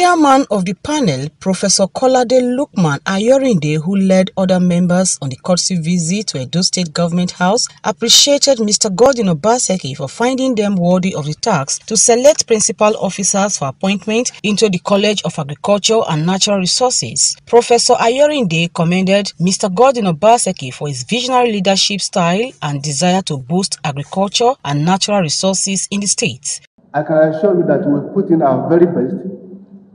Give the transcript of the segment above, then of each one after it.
chairman of the panel, Professor Kolade Lukman Ayorinde, who led other members on the courtesy visit to Edo State Government House, appreciated Mr. Godwin Obaseki for finding them worthy of the task to select principal officers for appointment into the College of Agriculture and Natural Resources. Professor Ayorinde commended Mr. Godwin Obaseki for his visionary leadership style and desire to boost agriculture and natural resources in the state. I can assure you that we put in our very best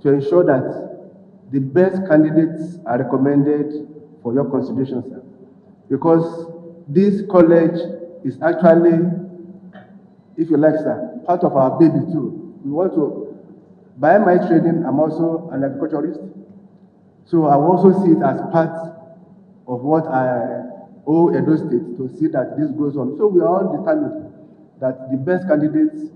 to ensure that the best candidates are recommended for your consideration, sir. Because this college is actually, if you like, sir, part of our baby too. We want to, by my training, I'm also an agriculturist. So I also see it as part of what I owe Edo State to see that this goes on. So we are all determined that the best candidates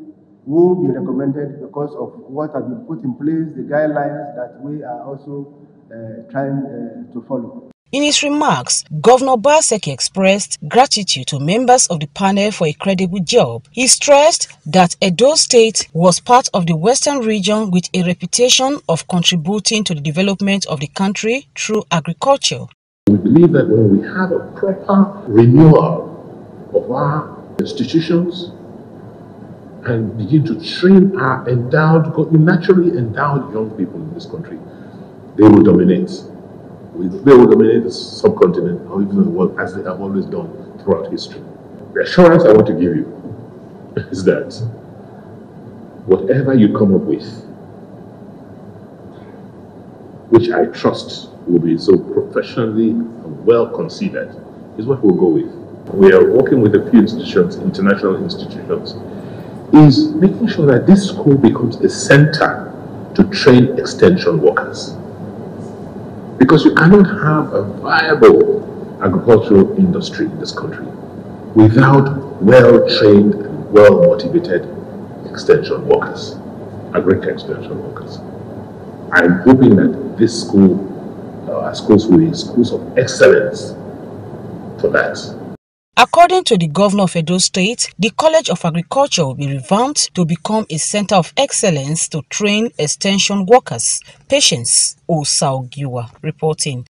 will be recommended because of what has been put in place, the guidelines that we are also uh, trying uh, to follow. In his remarks, Governor Obaseki expressed gratitude to members of the panel for a credible job. He stressed that Edo State was part of the western region with a reputation of contributing to the development of the country through agriculture. We believe that when we have a proper renewal of our institutions, and begin to train our endowed, naturally endowed young people in this country, they will dominate. They will dominate the subcontinent or even the world as they have always done throughout history. The assurance I want to give you is that whatever you come up with, which I trust will be so professionally and well considered, is what we'll go with. We are working with a few institutions, international institutions, is making sure that this school becomes a center to train extension workers. Because you cannot have a viable agricultural industry in this country without well-trained and well-motivated extension workers, agriculture extension workers. I'm hoping that this school, uh, our schools will be schools of excellence for that. According to the governor of Edo State, the College of Agriculture will be revamped to become a center of excellence to train extension workers. Patience Osarogiuwa reporting.